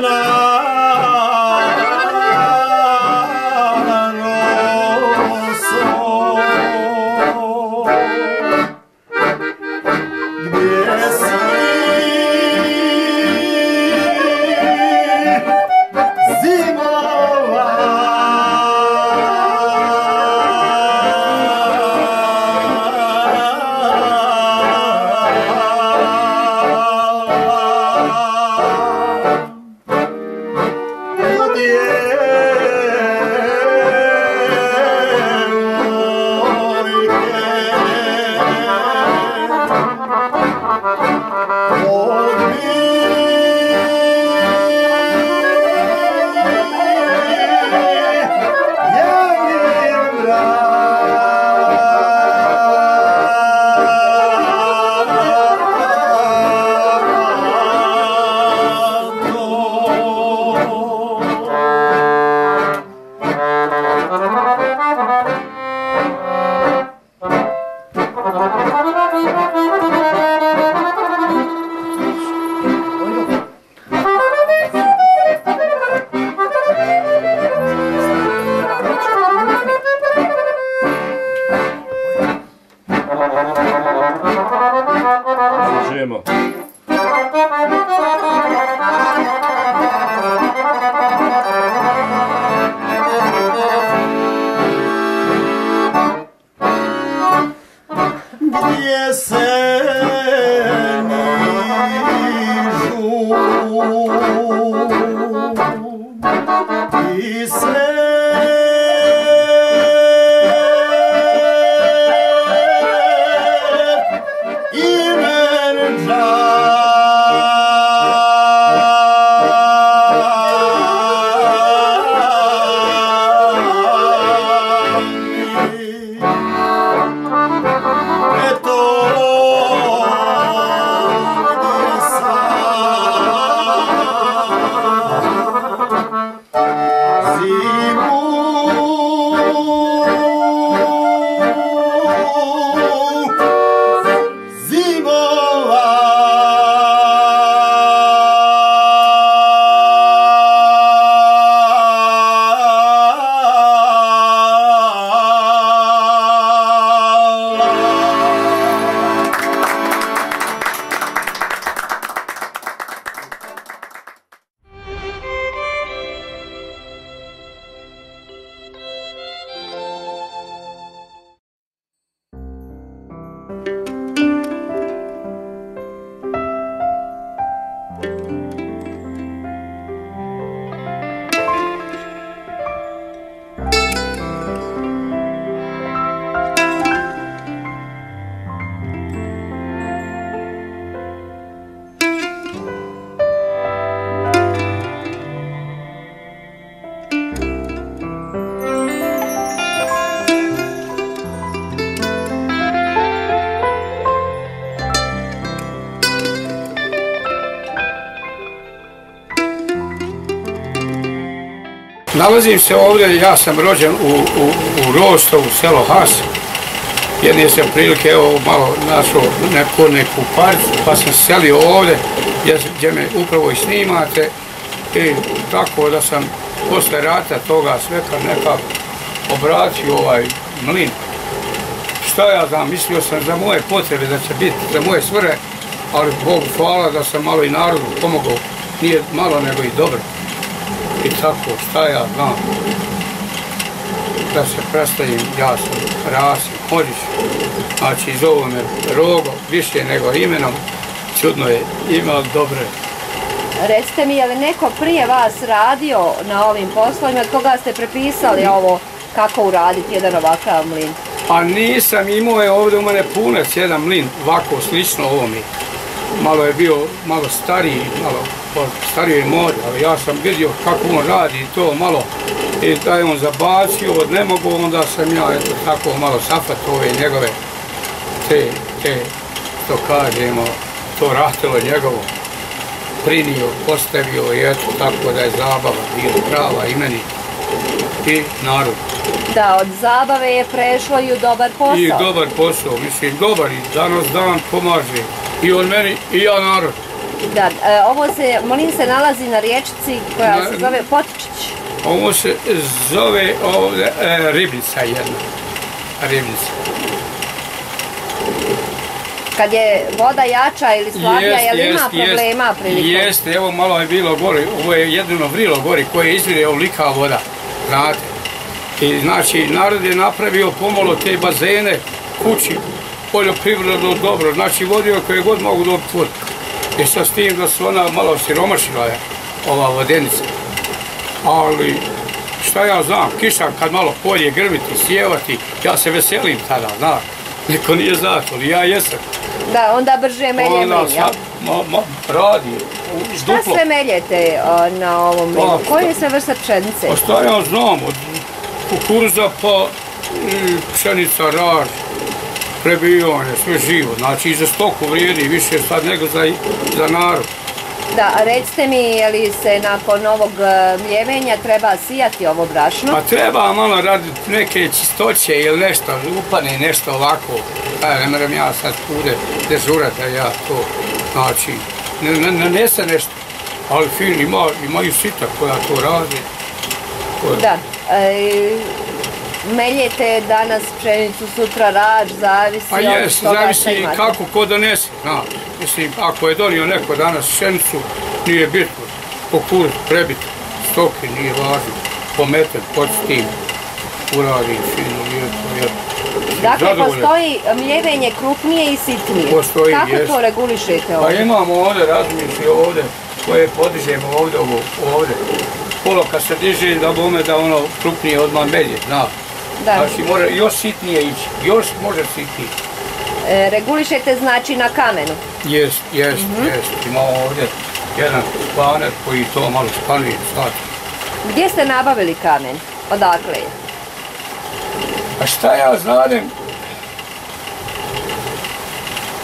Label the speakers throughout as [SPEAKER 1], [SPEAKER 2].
[SPEAKER 1] Radhana. isso né?
[SPEAKER 2] Nalazim se ovdje, ja sam rođen u, u, u Rostovu, selo Has. Jedne sam prilike, evo, malo našao neku, neku parcu, pa sam selio ovdje, gdje, gdje me upravo i snimate. I tako da sam posle rata toga sveka nekako obratio ovaj mlin. Šta ja znam, mislio sam za moje potrebe da će biti, za moje svrhe, ali Bogu hvala da sam malo i narodu pomogao. Nije malo nego i dobro i tako, šta ja znam, da se predstavim, ja sam Rasim Hođić, znači zovu me Rogo, više nego imenom, čudno je, ima dobre.
[SPEAKER 3] Recite mi, je li neko prije vas radio na ovim poslovima, od koga ste prepisali ovo, kako uraditi jedan ovakav mlin?
[SPEAKER 2] A nisam, imao je ovdje u mene punac jedan mlin, ovako slično ovo mi. Malo je bio, malo stariji, malo po starijoj modi, ali ja sam vidio kako on radi to malo i da je on zabacio, od ne mogu, onda sam ja eto, tako malo safat ove njegove, te, te, što kažemo, to rahtilo njegovo, prinio, postavio i eto, tako da je zabava bila prava i meni i narod.
[SPEAKER 3] Da, od zabave je prešlo i u dobar posao.
[SPEAKER 2] I dobar posao, mislim, dobar i danas dan pomaže i on meni i ja narod.
[SPEAKER 3] Da, e, ovo se, molim se, nalazi na riječici koja se zove Potičić.
[SPEAKER 2] Ovo se zove ovdje e, ribica jedna. Ribica.
[SPEAKER 3] Kad je voda jača ili slabija, je li ima problema prilikom?
[SPEAKER 2] Jeste, evo malo je bilo gori, ovo je jedino vrilo gori koje izvire ovlika voda, znate. I znači, narod je napravio pomalo te bazene, kući, poljoprivredno dobro, znači vodio koje god mogu dobiti vodu. I sa s tim da su ona malo siromašila je, ova vodenica. Ali, šta ja znam, kiša kad malo polje grmiti, sjevati, ja se veselim tada, znaš. Niko nije zato, ali ja jesam.
[SPEAKER 3] Da, onda brže melje mlin, jel?
[SPEAKER 2] Ma, ma, radi,
[SPEAKER 3] Šta duplo. sve meljete o, na ovom? Pa, Koje sve vrste pšenice?
[SPEAKER 2] Pa šta ja znam, od kukuruza pa pšenica, raž, prebijanje, sve živo. Znači i za stoku vrijedi više sad nego za, za narod.
[SPEAKER 3] Da, recite mi, je li se nakon ovog e, mljevenja treba sijati ovo brašno?
[SPEAKER 2] Pa treba malo raditi neke čistoće ili nešto, upane nešto ovako. Pa ne moram ja sad kude dežurati da ja to, znači, ne, ne, ne nese nešto. Ali fin, ima, imaju sita koja to radi.
[SPEAKER 3] Koja... Da. E, meljete danas pšenicu, sutra rač, zavisi
[SPEAKER 2] pa jes, od toga zavisi kako ko donese. Na, mislim, ako je donio neko danas pšenicu, nije bitno. Pokur, prebit, stoke, nije važno. Pometen, počtim, uradi, fino, lijepo, lijepo.
[SPEAKER 3] Dakle, Zadovoljen. postoji mljevenje krupnije i sitnije.
[SPEAKER 2] Postoji,
[SPEAKER 3] Kako
[SPEAKER 2] jest.
[SPEAKER 3] to regulišete ovdje?
[SPEAKER 2] Pa imamo ovdje, razmišlji ovdje, koje podižemo ovdje, ovdje. Polo kad se diže, da bome da ono krupnije odmah melje, znaš. Da. Znači, mora još sitnije ići, još može sitnije.
[SPEAKER 3] E, regulišete znači na kamenu.
[SPEAKER 2] Jes, jes, jes. Imamo ovdje jedan spaner koji to malo spanuje, sad.
[SPEAKER 3] Gdje ste nabavili kamen? Odakle je?
[SPEAKER 2] A šta ja znadem?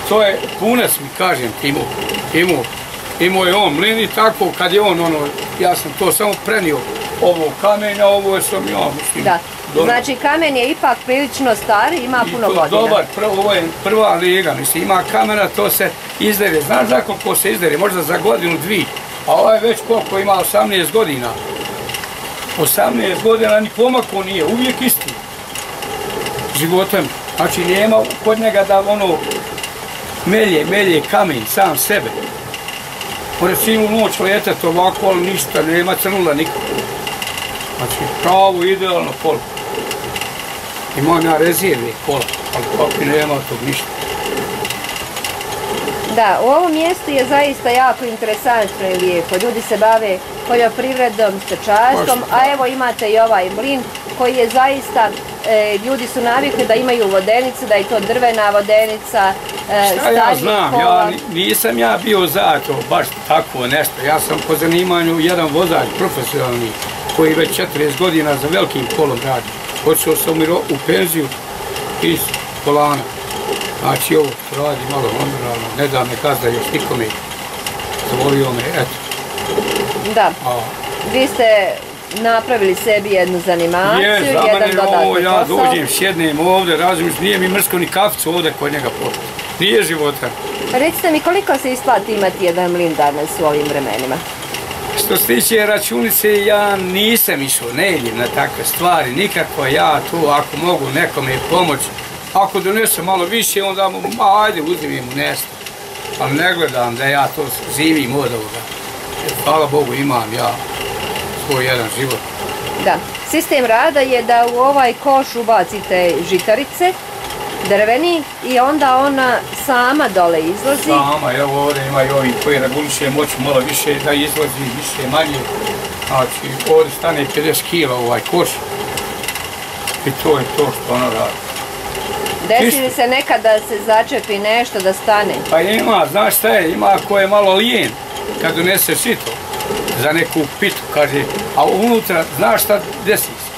[SPEAKER 2] To je punac mi kažem Timo. Timo. Imao je on mlin i tako kad je on ono, ja sam to samo prenio ovo kamenja, ovo sam ja mislim.
[SPEAKER 3] Da.
[SPEAKER 2] Donio.
[SPEAKER 3] Znači kamen je ipak prilično star, ima
[SPEAKER 2] I
[SPEAKER 3] puno godina.
[SPEAKER 2] Dobar, prvo, ovo je prva liga, mislim, ima kamera, to se izdere. Znaš za koliko se izdere? Možda za godinu, dvi. A ovaj već koliko ima 18 godina. 18 godina ni pomako nije, uvijek isti. Životem. Znači nema kod njega da ono melje, melje kamen sam sebe. Može cijelu noć letat ovako, ali ništa, nema crnula nikako. Znači, pravo, idealno kolo. Imam ja rezerve kola, ali papi nema tog ništa.
[SPEAKER 3] Da, u ovom mjestu je zaista jako interesantno i lijepo. Ljudi se bave poljoprivredom, stočarstvom, a evo imate i ovaj mlin koji je zaista, e, ljudi su navikli da imaju vodenicu, da je to drvena vodenica, e,
[SPEAKER 2] Šta ja znam,
[SPEAKER 3] kola.
[SPEAKER 2] ja ni- nisam ja bio za to, baš tako nešto. Ja sam po zanimanju jedan vozač profesionalni koji već 40 godina za velikim kolom radi. Počeo sam u, miro- u penziju iz kolana. Znači ovo radi malo honoralno, ne da me kazda još nikome. Zavolio me, eto.
[SPEAKER 3] Da,
[SPEAKER 2] A,
[SPEAKER 3] vi ste napravili sebi jednu zanimaciju,
[SPEAKER 2] je, za
[SPEAKER 3] jedan dodatni
[SPEAKER 2] ovo, ja
[SPEAKER 3] posao.
[SPEAKER 2] dođem, sjednem ovdje, razumiješ, nije mi mrsko ni kaficu ovdje kod njega popiti. Nije života.
[SPEAKER 3] Recite mi koliko se isplati imati jedan mlin danas u ovim vremenima?
[SPEAKER 2] Što se tiče računice, ja nisam išao, ne idem na takve stvari, nikako ja tu, ako mogu nekome pomoći, ako donesem malo više, onda mu, ma, ajde, uzimim mu nešto. Ali ne gledam da ja to živim od ovoga. Hvala Bogu, imam ja svoj jedan život.
[SPEAKER 3] Da. Sistem rada je da u ovaj koš ubacite žitarice, drveni i onda ona sama dole izlazi.
[SPEAKER 2] Sama, evo ovdje ima i ovi koji reguliše moć malo više da izlazi, više manje. Znači, ovdje stane 50 kila ovaj koš. I to je to što ona radi.
[SPEAKER 3] Desi li se nekad da se začepi nešto da stane?
[SPEAKER 2] Pa ima, znaš šta je, ima ko je malo lijen kad donese sito za neku pitu, kaže, a unutra, znaš šta desi se?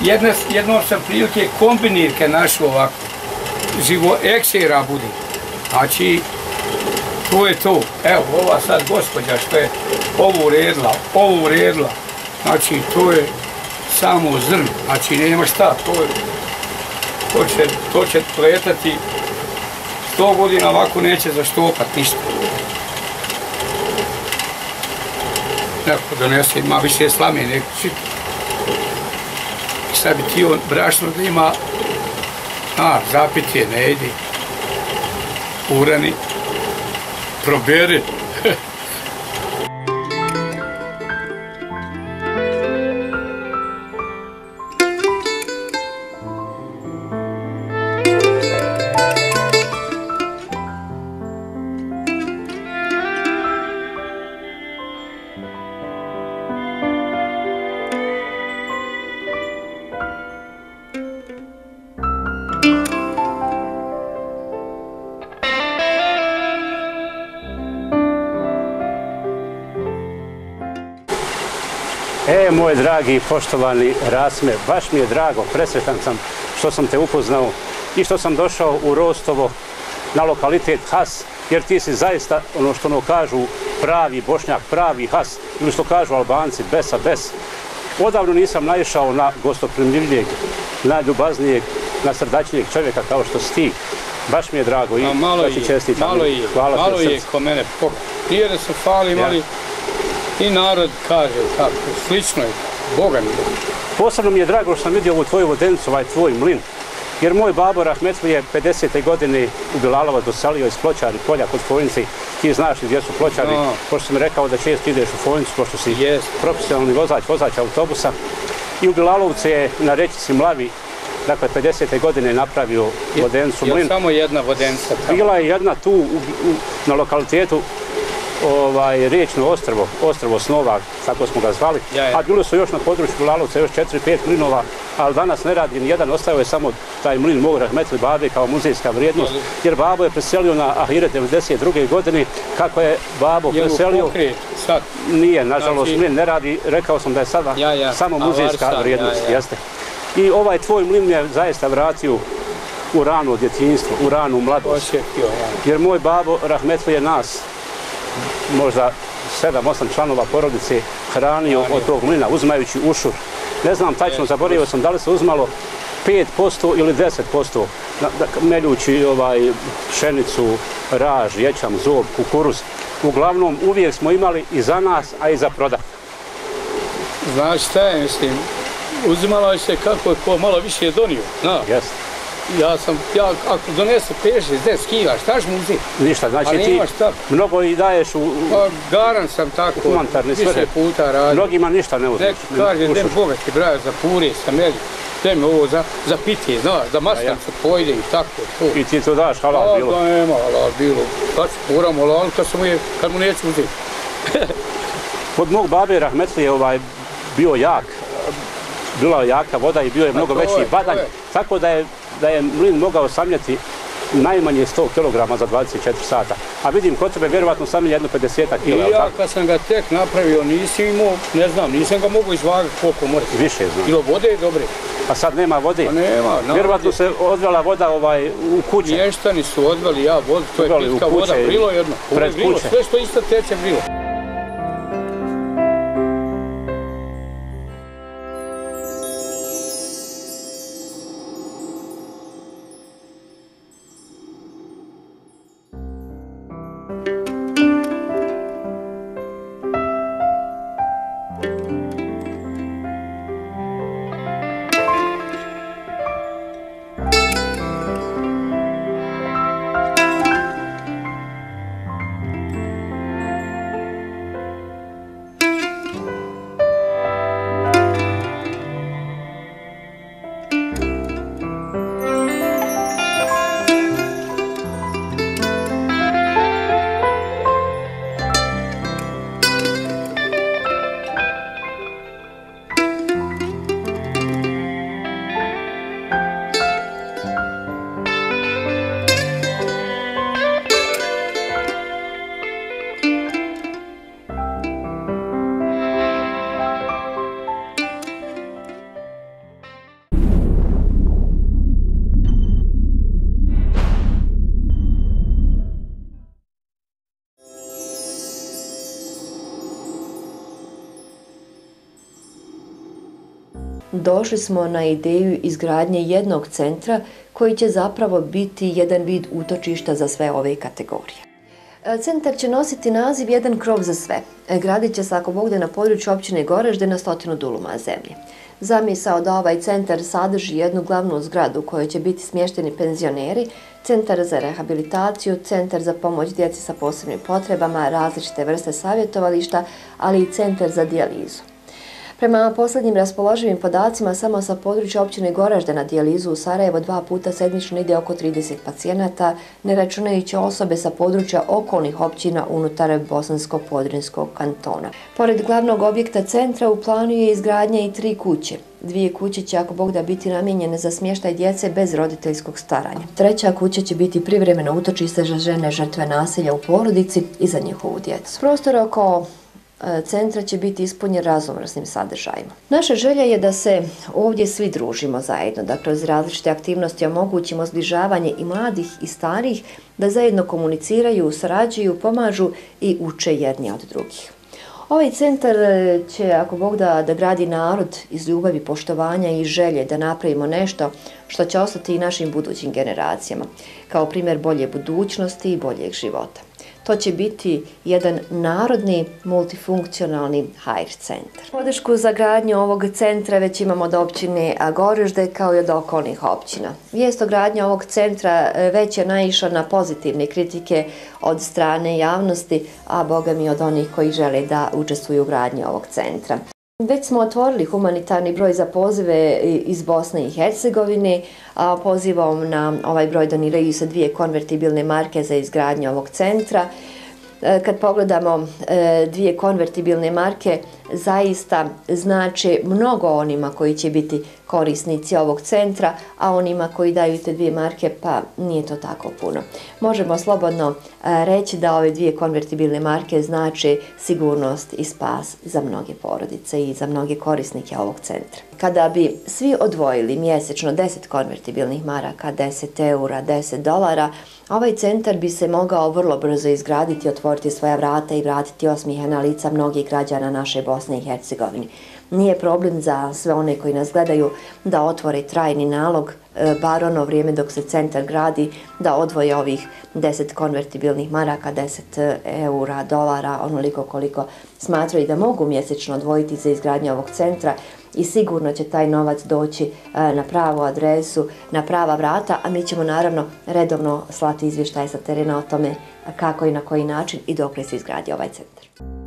[SPEAKER 2] Jedne, jednom sam prilike kombinirke našao ovako, živo eksera budi. Znači, to je to. Evo, ova sad gospođa što je ovo uredila, ovo uredila, znači, to je samo zrn, znači, nema šta, to je, to će, to će pletati 100 godina ovako neće zaštopat ništa. Neko donese, ima više slame neko čita. Sad bi ti on brašno da ima, a, zapit je, ne idi. Urani, proberi.
[SPEAKER 4] Moj dragi i poštovani Rasme, baš mi je drago, presretan sam što sam te upoznao i što sam došao u Rostovo na lokalitet Has, jer ti si zaista, ono što ono kažu, pravi bošnjak, pravi Has, ili što kažu Albanci, besa bes. Odavno nisam naišao na gostoprimljivijeg, na ljubaznijeg, na srdačnijeg čovjeka kao što si ti. Baš mi je drago i
[SPEAKER 2] malo
[SPEAKER 4] da ti
[SPEAKER 2] je,
[SPEAKER 4] čestitam.
[SPEAKER 2] malo je,
[SPEAKER 4] Hvala ti
[SPEAKER 2] malo je ko mene. Nije da se falim,
[SPEAKER 4] Ja.
[SPEAKER 2] ali i narod kaže tako, slično je, Boga mi.
[SPEAKER 4] Posebno mi je drago što sam vidio ovu tvoju vodenicu, ovaj tvoj mlin. Jer moj babo Rahmetli je 50. godine u Bilalova doselio iz Pločari polja kod Fojnice. Ti znaš gdje su Pločari,
[SPEAKER 2] Da.
[SPEAKER 4] pošto sam rekao da često ideš u Fojnicu, pošto si
[SPEAKER 2] Jest.
[SPEAKER 4] profesionalni vozač, vozač autobusa. I u Bilalovce je na rečici Mlavi, dakle 50. godine napravio vodenicu
[SPEAKER 2] Je
[SPEAKER 4] mlin.
[SPEAKER 2] samo jedna vodenica tamo.
[SPEAKER 4] Bila je jedna tu u, u, na lokalitetu ovaj, riječno ostrvo, ostrvo snova, tako smo ga zvali,
[SPEAKER 2] Ja, ja.
[SPEAKER 4] a bilo su još na području Bilalovca još 4-5 mlinova ali danas ne radi nijedan, ostao je samo taj mlin mog rahmetli babe kao muzejska vrijednost, jer babo je preselio na Ahiret 92. godine, kako je babo preselio,
[SPEAKER 2] sad.
[SPEAKER 4] nije, nažalost, znači, mlin ne radi, rekao sam da je sada
[SPEAKER 2] ja, ja.
[SPEAKER 4] samo muzejska
[SPEAKER 2] Avarsa,
[SPEAKER 4] vrijednost,
[SPEAKER 2] ja, ja.
[SPEAKER 4] jeste. I ovaj tvoj mlin je zaista vratio u ranu od djetinjstva, u ranu mladost.
[SPEAKER 2] Osjetio, ja.
[SPEAKER 4] Jer moj babo rahmetli je nas, možda sedam, osam članova porodice, hranio od tog mlina, uzimajući ušur. Ne znam tačno, zaboravio sam da li se uzmalo 5% ili 10%, na- da- meljući ovaj, pšenicu, raž, ječam, zob, kukuruz. Uglavnom, uvijek smo imali i za nas, a i za prodat.
[SPEAKER 2] Znaš šta je, mislim, uzimalo je se kako je ko malo više donio. No,
[SPEAKER 4] Jeste.
[SPEAKER 2] Ja sam, ja ako donese 5, 10 kila, šta ću mu uzeti?
[SPEAKER 4] Ništa, znači
[SPEAKER 2] Ali
[SPEAKER 4] ti
[SPEAKER 2] šta?
[SPEAKER 4] mnogo i daješ u, u
[SPEAKER 2] Pa garan sam tako,
[SPEAKER 4] humanitarne
[SPEAKER 2] više puta radio.
[SPEAKER 4] Mnogima ništa ne uzmeš.
[SPEAKER 2] Nek kaže, dem Boga ti braja za pure, sa meli, dem ovo za, za pitije, znaš, za maslanicu pojde i tako, to.
[SPEAKER 4] I ti to daš halal
[SPEAKER 2] A,
[SPEAKER 4] bilo.
[SPEAKER 2] da nema, halal bilo. Kad ću moramo halal, kad, mu je, kad mu neću uzeti.
[SPEAKER 4] Kod mog babe Rahmetli je ovaj bio jak, bila je jaka voda i bio je mnogo
[SPEAKER 2] to
[SPEAKER 4] veći badanj, tako da je, da je mlin mogao samljati najmanje 100 kg za 24 sata. A vidim, kod tebe vjerovatno samlje jedno 50
[SPEAKER 2] I
[SPEAKER 4] kg,
[SPEAKER 2] ja
[SPEAKER 4] tako?
[SPEAKER 2] kad sam ga tek napravio, nisam imao, ne znam, nisam ga mogu izvagati koliko mora.
[SPEAKER 4] Više znam.
[SPEAKER 2] Bilo vode je dobre.
[SPEAKER 4] A sad nema vode.
[SPEAKER 2] Pa nema, na
[SPEAKER 4] Vjerovatno se odvela voda ovaj, u kuće.
[SPEAKER 2] Mještani su odveli ja vodu, to je pitka voda,
[SPEAKER 4] i
[SPEAKER 2] brilo jedno.
[SPEAKER 4] Pred kuće.
[SPEAKER 2] sve što isto teče brilo.
[SPEAKER 5] Došli smo na ideju izgradnje jednog centra koji će zapravo biti jedan vid utočišta za sve ove kategorije. E, centar će nositi naziv Jedan krov za sve. E, gradit će se ako Bog da na području općine Gorežde na stotinu duluma zemlje. Zamisao da ovaj centar sadrži jednu glavnu zgradu u kojoj će biti smješteni penzioneri, centar za rehabilitaciju, centar za pomoć djeci sa posebnim potrebama, različite vrste savjetovališta, ali i centar za dijalizu. Prema posljednjim raspoloživim podacima, samo sa područja općine Goražde na dijalizu u Sarajevo dva puta sedmično ide oko 30 pacijenata, ne računajući osobe sa područja okolnih općina unutar Bosansko-Podrinskog kantona. Pored glavnog objekta centra u planu je izgradnja i tri kuće. Dvije kuće će, ako Bog da, biti namijenjene za smještaj djece bez roditeljskog staranja. Treća kuća će biti privremeno utočiste za žene žrtve nasilja u porodici i za njihovu djecu. Prostor oko E, centra će biti ispunjen raznovrsnim sadržajima. Naša želja je da se ovdje svi družimo zajedno, da kroz različite aktivnosti omogućimo zbližavanje i mladih i starih, da zajedno komuniciraju, sarađuju, pomažu i uče jedni od drugih. Ovaj centar e, će, ako Bog da, da gradi narod iz ljubavi, poštovanja i želje da napravimo nešto što će ostati i našim budućim generacijama, kao primjer bolje budućnosti i boljeg života. To će biti jedan narodni multifunkcionalni HR centar. Podršku za gradnju ovog centra već imamo od općine Gorežde kao i od okolnih općina. Vijest o gradnju ovog centra e, već je naišla na pozitivne kritike od strane javnosti, a boga mi od onih koji žele da učestvuju u gradnji ovog centra. Već smo otvorili humanitarni broj za pozive iz Bosne i Hercegovine, a pozivom na ovaj broj doniraju se dvije konvertibilne marke za izgradnju ovog centra. E, kad pogledamo e, dvije konvertibilne marke, zaista znači mnogo onima koji će biti korisnici ovog centra, a onima koji daju te dvije marke pa nije to tako puno. Možemo slobodno e, reći da ove dvije konvertibilne marke znače sigurnost i spas za mnoge porodice i za mnoge korisnike ovog centra. Kada bi svi odvojili mjesečno 10 konvertibilnih maraka, 10 eura, 10 dolara, ovaj centar bi se mogao vrlo brzo izgraditi, otvoriti svoja vrata i vratiti osmihena lica mnogih građana naše Bosne i Hercegovine. Nije problem za sve one koji nas gledaju da otvore trajni nalog, e, bar ono vrijeme dok se centar gradi, da odvoje ovih 10 konvertibilnih maraka, 10 e, eura, dolara, onoliko koliko smatraju da mogu mjesečno odvojiti za izgradnje ovog centra i sigurno će taj novac doći e, na pravu adresu, na prava vrata, a mi ćemo naravno redovno slati izvještaje sa terena o tome kako i na koji način i dok se izgradi ovaj centar.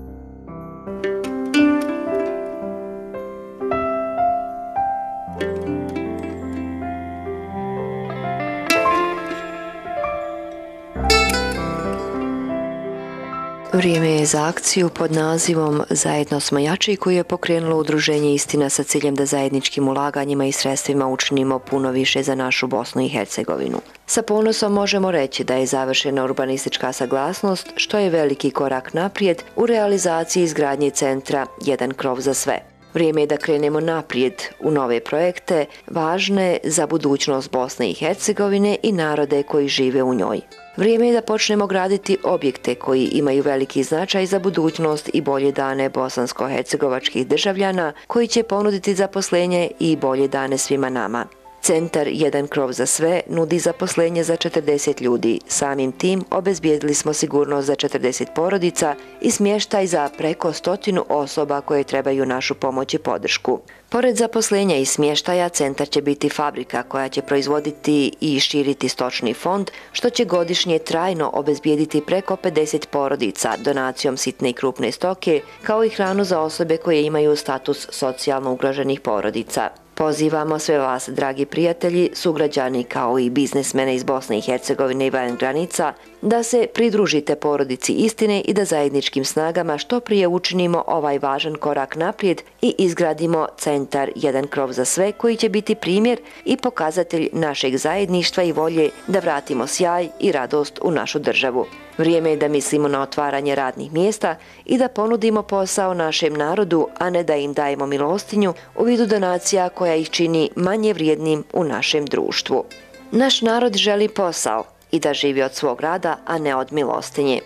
[SPEAKER 5] Vrijeme je za akciju pod nazivom Zajedno smo jači koju je pokrenulo udruženje Istina sa ciljem da zajedničkim ulaganjima i sredstvima učinimo puno više za našu Bosnu i Hercegovinu. Sa ponosom možemo reći da je završena urbanistička saglasnost što je veliki korak naprijed u realizaciji izgradnje centra Jedan krov za sve. Vrijeme je da krenemo naprijed u nove projekte važne za budućnost Bosne i Hercegovine i narode koji žive u njoj. Vrijeme je da počnemo graditi objekte koji imaju veliki značaj za budućnost i bolje dane bosansko-hercegovačkih državljana koji će ponuditi zaposlenje i bolje dane svima nama. Centar Jedan krov za sve nudi zaposlenje za 40 ljudi. Samim tim obezbijedili smo sigurnost za 40 porodica i smještaj za preko stotinu osoba koje trebaju našu pomoć i podršku. Pored zaposlenja i smještaja, centar će biti fabrika koja će proizvoditi i širiti stočni fond, što će godišnje trajno obezbijediti preko 50 porodica donacijom sitne i krupne stoke, kao i hranu za osobe koje imaju status socijalno ugroženih porodica. Pozivamo sve vas, dragi prijatelji, sugrađani kao i biznesmene iz Bosne i Hercegovine i van granica, da se pridružite porodici istine i da zajedničkim snagama što prije učinimo ovaj važan korak naprijed i izgradimo centar Jedan krov za sve koji će biti primjer i pokazatelj našeg zajedništva i volje da vratimo sjaj i radost u našu državu. Vrijeme je da mislimo na otvaranje radnih mjesta i da ponudimo posao našem narodu, a ne da im dajemo milostinju u vidu donacija koja ih čini manje vrijednim u našem društvu. Naš narod želi posao i da živi od svog rada, a ne od milostinje.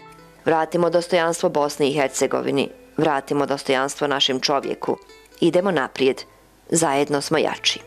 [SPEAKER 5] Vratimo dostojanstvo Bosni i Hercegovini, vratimo dostojanstvo našem čovjeku. Idemo naprijed, zajedno smo jači.